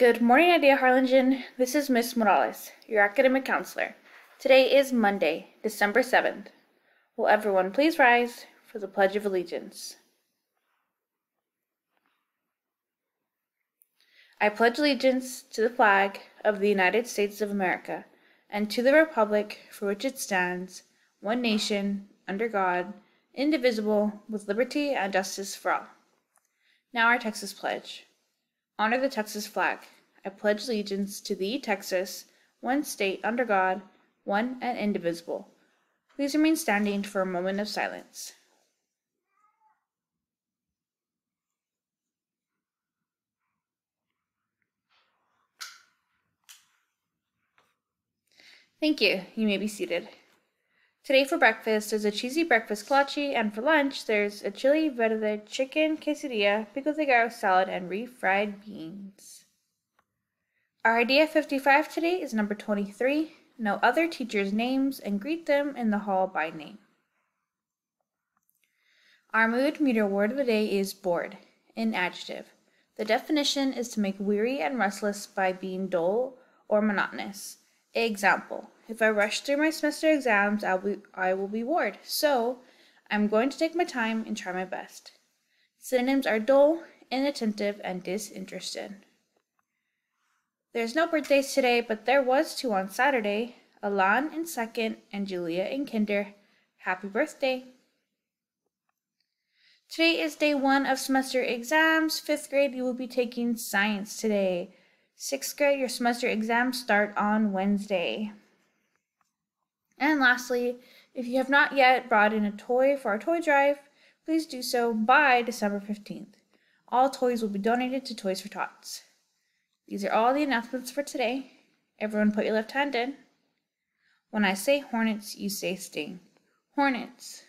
Good morning, Idea Harlingen. This is Miss Morales, your academic counselor. Today is Monday, December 7th. Will everyone please rise for the Pledge of Allegiance? I pledge allegiance to the flag of the United States of America and to the republic for which it stands, one nation, under God, indivisible, with liberty and justice for all. Now our Texas Pledge. Honor the Texas flag. I pledge allegiance to thee, Texas, one state under God, one and indivisible. Please remain standing for a moment of silence. Thank you. You may be seated. Today for breakfast, there's a cheesy breakfast kolache, and for lunch, there's a chili verde chicken quesadilla, pico de gallo salad, and refried beans. Our idea 55 today is number 23. Know other teachers' names and greet them in the hall by name. Our mood meter word of the day is bored, in adjective. The definition is to make weary and restless by being dull or monotonous. Example, if I rush through my semester exams, I'll be, I will be bored. So, I'm going to take my time and try my best. Synonyms are dull, inattentive, and disinterested. There's no birthdays today, but there was two on Saturday. Alan in second and Julia in kinder. Happy birthday! Today is day one of semester exams. Fifth grade, you will be taking science today. Sixth grade, your semester exams start on Wednesday. And lastly, if you have not yet brought in a toy for our toy drive, please do so by December 15th. All toys will be donated to Toys for Tots. These are all the announcements for today. Everyone put your left hand in. When I say hornets, you say sting. Hornets.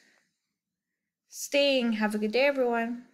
Sting. Have a good day, everyone.